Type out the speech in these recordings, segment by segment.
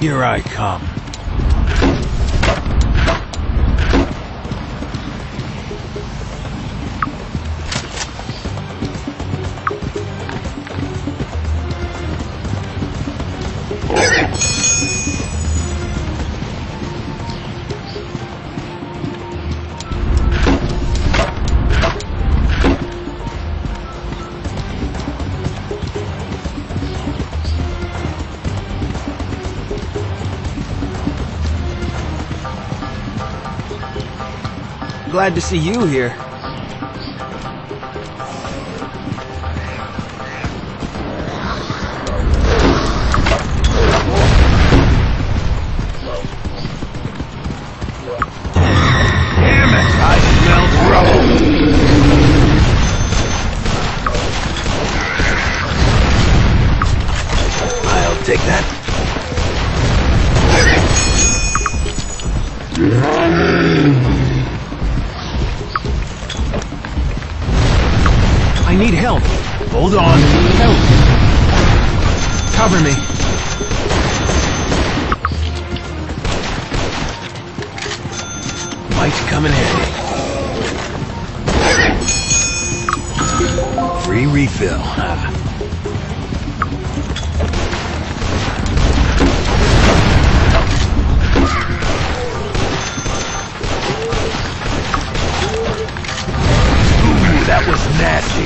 Here I come. Glad to see you here. Damn it! I smell trouble! I'll take that. I need help. Hold on. Help. Cover me. Might come in handy. Free refill. Ah. That was nasty.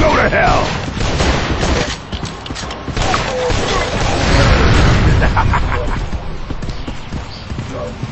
Go to hell!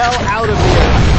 Hell out of here!